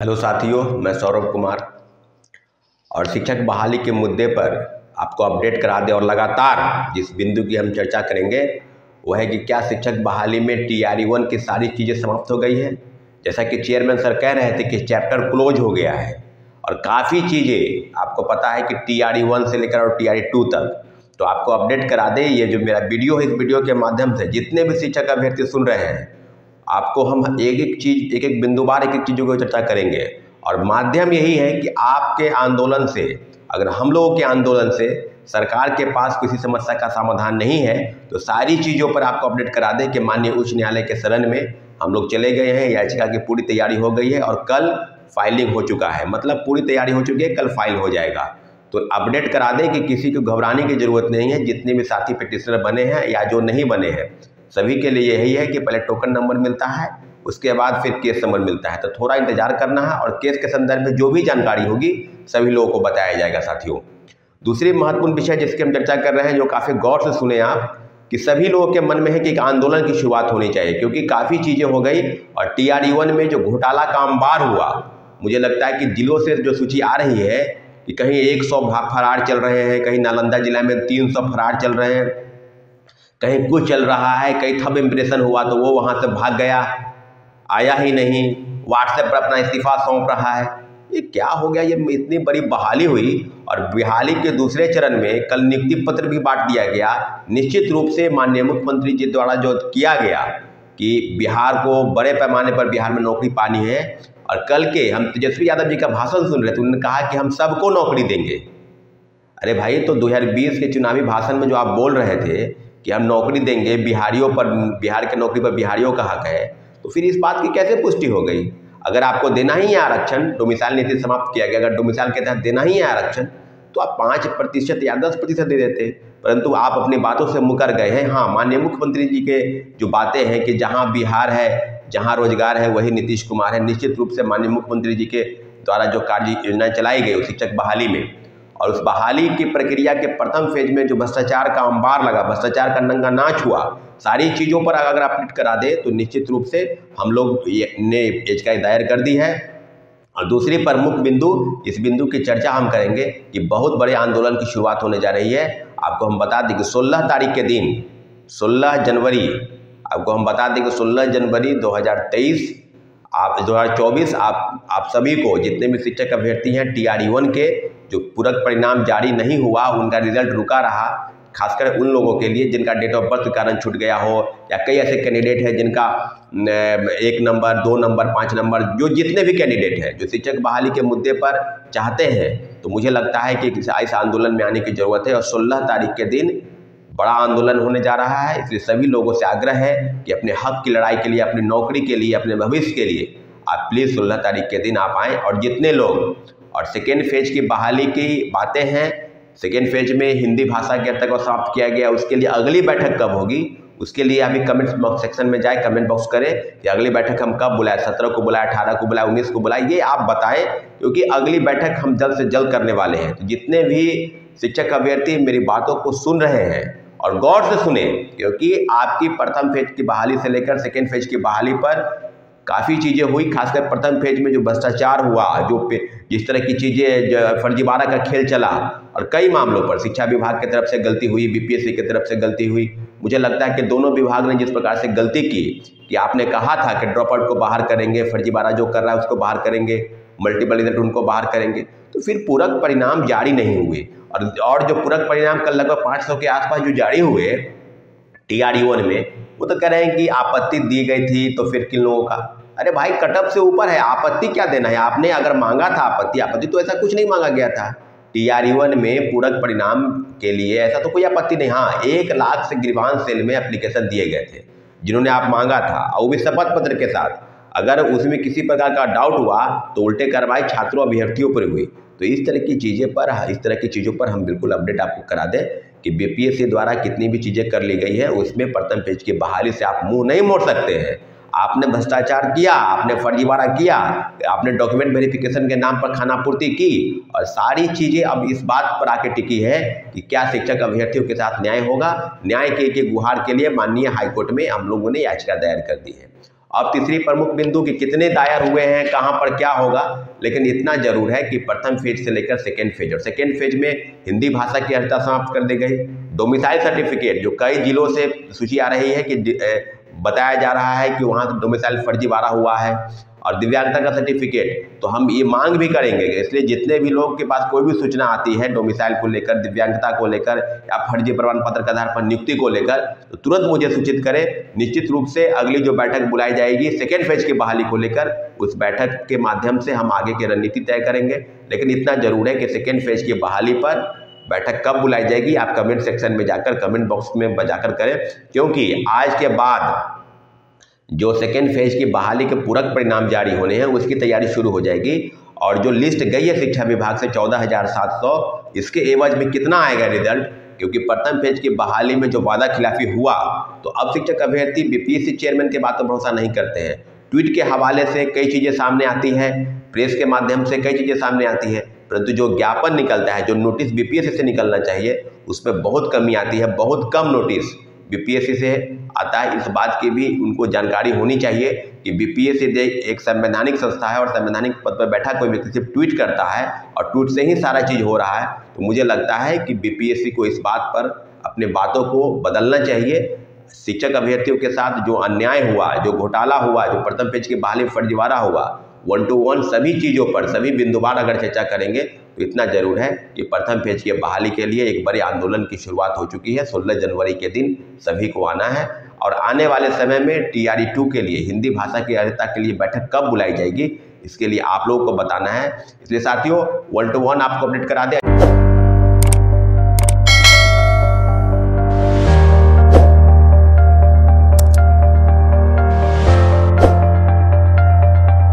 Hello साथियों, मैं सौरभ कुमार। और शिक्षक बहाली के मुद्दे पर आपको अपडेट करा दें और लगातार जिस बिंदु की हम चर्चा करेंगे वह है कि क्या शिक्षक बहाली में टी आर वन की सारी चीज़ें समाप्त हो गई हैं? जैसा कि चेयरमैन सर कह रहे थे कि चैप्टर क्लोज हो गया है। और काफ़ी चीज़ें आपको पता है कि टी आर वन से लेकर और टी आर टू तक। तो आपको अपडेट करा दें, ये जो मेरा वीडियो है इस वीडियो के माध्यम से, जितने भी शिक्षक अभ्यर्थी सुन रहे हैं आपको हम एक एक चीज़, एक एक बिंदुवार एक एक चीज़ों की चर्चा करेंगे। और माध्यम यही है कि आपके आंदोलन से, अगर हम लोगों के आंदोलन से सरकार के पास किसी समस्या का समाधान नहीं है तो सारी चीज़ों पर आपको अपडेट करा दें कि माननीय उच्च न्यायालय के शरण में हम लोग चले गए हैं। याचिका की पूरी तैयारी हो गई है और कल फाइलिंग हो चुका है। मतलब पूरी तैयारी हो चुकी है, कल फ़ाइल हो जाएगा। तो अपडेट करा दें कि किसी को घबराने की ज़रूरत नहीं है। जितने भी साथी पिटिशनर बने हैं या जो नहीं बने हैं सभी के लिए यही है कि पहले टोकन नंबर मिलता है, उसके बाद फिर केस नंबर मिलता है। तो थोड़ा इंतज़ार करना है और केस के संदर्भ में जो भी जानकारी होगी, सभी लोगों को बताया जाएगा, साथियों। दूसरी महत्वपूर्ण विषय जिसकी हम चर्चा कर रहे हैं, जो काफ़ी गौर से सुने आप, कि सभी लोगों के मन में है कि एक आंदोलन की शुरुआत होनी चाहिए, क्योंकि काफ़ी चीज़ें हो गई और टी आर वन में जो घोटाला का अंबार हुआ, मुझे लगता है कि जिलों से जो सूची आ रही है, कि कहीं एक सौ फरार चल रहे हैं, कहीं नालंदा जिला में तीन सौ फरार चल रहे हैं कहीं कुछ चल रहा है, कहीं थब इम्प्रेशन हुआ तो वो वहाँ से भाग गया। आया ही नहीं। व्हाट्सएप पर अपना इस्तीफा सौंप रहा है। ये क्या हो गया? ये इतनी बड़ी बहाली हुई और बहाली के दूसरे चरण में कल नियुक्ति पत्र भी बांट दिया गया। निश्चित रूप से माननीय मुख्यमंत्री जी द्वारा जो किया गया कि बिहार को बड़े पैमाने पर बिहार में नौकरी पानी है और कल के हम तेजस्वी यादव जी का भाषण सुन रहे थे, उन्होंने कहा कि हम सबको नौकरी देंगे। अरे भाई तो 2020 के चुनावी भाषण में जो आप बोल रहे थे कि हम नौकरी देंगे, बिहारियों पर, बिहार के नौकरी पर बिहारियों का हक है? तो फिर इस बात की कैसे पुष्टि हो गई? अगर आपको देना ही है आरक्षण डोमिसाइल नीति समाप्त किया गया, अगर डोमिसाइल के तहत देना ही है आरक्षण तो आप पाँच प्रतिशत या दस प्रतिशत दे देते। परंतु आप अपनी बातों से मुकर गए हैं। हाँ माननीय मुख्यमंत्री जी के जो बातें हैं कि जहाँ बिहार है, जहाँ रोज़गार है, वही नीतीश कुमार है। निश्चित रूप से माननीय मुख्यमंत्री जी के द्वारा जो कार्य योजनाएँ चलाई गई शिक्षक बहाली में। और उस बहाली की प्रक्रिया के प्रथम फ़ेज़ में जो भ्रष्टाचार का अंबार लगा, भ्रष्टाचार का नंगा नाच हुआ, सारी चीज़ों पर अगर आप अपडेट करा दें तो निश्चित रूप से हम लोग ने याचिका दायर कर दी है। और दूसरी प्रमुख बिंदु, इस बिंदु की चर्चा हम करेंगे कि बहुत बड़े आंदोलन की शुरुआत होने जा रही है। आपको हम बता दें कि 16 तारीख के दिन 16 जनवरी, आपको हम बता दें कि 16 जनवरी 2023 आप 2024 आप आप सभी को जितने भी शिक्षक अभ्यर्थी हैं टी आर वन के, जो पूरक परिणाम जारी नहीं हुआ, उनका रिज़ल्ट रुका रहा, खासकर उन लोगों के लिए जिनका डेट ऑफ़ बर्थ के कारण छूट गया हो, या कई ऐसे कैंडिडेट हैं जिनका एक नंबर दो नंबर पाँच नंबर जो जितने भी कैंडिडेट हैं, जो शिक्षक बहाली के मुद्दे पर चाहते हैं तो मुझे लगता है कि इस आंदोलन में आने की ज़रूरत है और सोलह तारीख के दिन बड़ा आंदोलन होने जा रहा है। इसलिए सभी लोगों से आग्रह है कि अपने हक की लड़ाई के लिए, अपनी नौकरी के लिए, अपने भविष्य के लिए आप प्लीज़ सोलह तारीख के दिन आप आएँ और जितने लोग, और सेकेंड फ़ेज़ की बहाली की बातें हैं सेकेंड फ़ेज़ में हिंदी भाषा के तक समाप्त किया गया, उसके लिए अगली बैठक कब होगी? उसके लिए अभी कमेंट बॉक्स सेक्शन में जाए कमेंट बॉक्स करें कि अगली बैठक हम कब बुलाए, सत्रह को बुलाए, अठारह को बुलाए, उन्नीस को बुलाए, ये आप बताएँ, क्योंकि अगली बैठक हम जल्द से जल्द करने वाले हैं। तो जितने भी शिक्षक अभ्यर्थी मेरी बातों को सुन रहे हैं और गौर से सुने, क्योंकि आपकी प्रथम फ़ेज़ की बहाली से लेकर सेकेंड फ़ेज़ की बहाली पर काफ़ी चीज़ें हुई, खासकर प्रथम फ़ेज़ में जो भ्रष्टाचार हुआ, जो जिस तरह की चीज़ें, जो फर्जीवाड़ा का खेल चला और कई मामलों पर शिक्षा विभाग की तरफ़ से गलती हुई बीपीएससी की तरफ़ से गलती हुई मुझे लगता है कि दोनों विभाग ने जिस प्रकार से गलती की कि आपने कहा था कि ड्रॉप आउट को बाहर करेंगे फर्जीवाड़ा जो कर रहा है उसको बाहर करेंगे मल्टीपल रिज़ल्ट उनको बाहर करेंगे तो फिर पूरक परिणाम जारी नहीं हुए। और और जो पूरक परिणाम कल लगभग पाँच सौ के आसपास जो जारी हुए टी आर में, वो तो कह रहे हैं कि आपत्ति दी गई थी तो फिर किन लोगों का? अरे भाई, कटअप से ऊपर है, आपत्ति क्या देना है? आपने अगर मांगा था आपत्ति आपत्ति तो ऐसा कुछ नहीं मांगा गया था। टी आर वन में पूरक परिणाम के लिए ऐसा तो कोई आपत्ति नहीं। हाँ एक लाख से गिरवान सेल में एप्लीकेशन दिए गए थे, जिन्होंने आप मांगा था, और वो भी शपथ पत्र के साथ। अगर उसमें किसी प्रकार का डाउट हुआ तो उल्टे कार्रवाई छात्रों अभ्यर्थियों पर हुई। तो इस तरह की चीज़ें पर इस तरह की चीज़ों पर हम बिल्कुल अपडेट आपको करा दें कि बीपीएससी द्वारा कितनी भी चीज़ें कर ली गई है, उसमें प्रथम पेज की बहाली से आप मुँह नहीं मोड़ सकते हैं। आपने भ्रष्टाचार किया, आपने फर्जीवाड़ा किया, आपने डॉक्यूमेंट वेरिफिकेशन के नाम पर खानापूर्ति की और सारी चीज़ें अब इस बात पर आके टिकी है कि क्या शिक्षक अभ्यर्थियों के साथ न्याय होगा? न्याय के एक गुहार के लिए माननीय हाईकोर्ट में हम लोगों ने याचिका दायर कर दी है। अब तीसरी प्रमुख बिंदु कि कितने दायर हुए हैं, कहाँ पर क्या होगा, लेकिन इतना ज़रूर है कि प्रथम फ़ेज़ से लेकर सेकेंड फ़ेज़ और सेकेंड फ़ेज़ में हिंदी भाषा की अर्हता समाप्त कर दी गई। डोमिसाइल सर्टिफिकेट जो कई जिलों से सूची आ रही है कि बताया जा रहा है कि वहाँ डोमिसाइल फर्जीवाड़ा हुआ है और दिव्यांगता का सर्टिफिकेट तो हम ये मांग भी करेंगे इसलिए जितने भी लोग के पास कोई भी सूचना आती है डोमिसाइल को लेकर, दिव्यांगता को लेकर या फर्जी प्रमाण पत्र के आधार पर नियुक्ति को लेकर तो तुरंत मुझे सूचित करें। निश्चित रूप से अगली जो बैठक बुलाई जाएगी सेकेंड फ़ेज़ की बहाली को लेकर, उस बैठक के माध्यम से हम आगे की रणनीति तय करेंगे। लेकिन इतना ज़रूर है कि सेकेंड फ़ेज़ की बहाली पर बैठक कब बुलाई जाएगी, आप कमेंट सेक्शन में जाकर कमेंट बॉक्स में बजाकर करें, क्योंकि आज के बाद जो सेकेंड फ़ेज़ की बहाली के पूरक परिणाम जारी होने हैं, उसकी तैयारी शुरू हो जाएगी। और जो लिस्ट गई है शिक्षा विभाग से चौदह हज़ार सात सौ, इसके एवज में कितना आएगा रिज़ल्ट क्योंकि प्रथम फ़ेज़ की बहाली में जो वादा खिलाफी हुआ तो अब शिक्षक अभ्यर्थी बीपीएससी चेयरमैन के बात पर भरोसा नहीं करते हैं। ट्वीट के हवाले से कई चीज़ें सामने आती हैं प्रेस के माध्यम से कई चीज़ें सामने आती हैं। परंतु जो ज्ञापन निकलता है, जो नोटिस बीपीएससी से निकलना चाहिए, उसमें बहुत कमी आती है, बहुत कम नोटिस बीपीएससी से आता है। इस बात की भी उनको जानकारी होनी चाहिए कि बीपीएससी एक संवैधानिक संस्था है और संवैधानिक पद पर बैठा कोई व्यक्ति सिर्फ़ ट्वीट करता है और ट्वीट से ही सारा चीज़ हो रहा है। तो मुझे लगता है कि बीपीएससी को इस बात पर अपने बातों को बदलना चाहिए। शिक्षक अभ्यर्थियों के साथ जो अन्याय हुआ, जो घोटाला हुआ, जो प्रथम पेज के बहाली फर्जीवाड़ा हुआ वन टू वन सभी चीज़ों पर, सभी बिंदुवार अगर चर्चा करेंगे तो इतना ज़रूर है कि प्रथम फ़ेज़ की बहाली के लिए एक बड़े आंदोलन की शुरुआत हो चुकी है। सोलह जनवरी के दिन सभी को आना है और आने वाले समय में टी आर टू के लिए, हिंदी भाषा की अर्थता के लिए बैठक कब बुलाई जाएगी, इसके लिए आप लोगों को बताना है। इसलिए साथियों वन टू वन आपको अपडेट करा दें।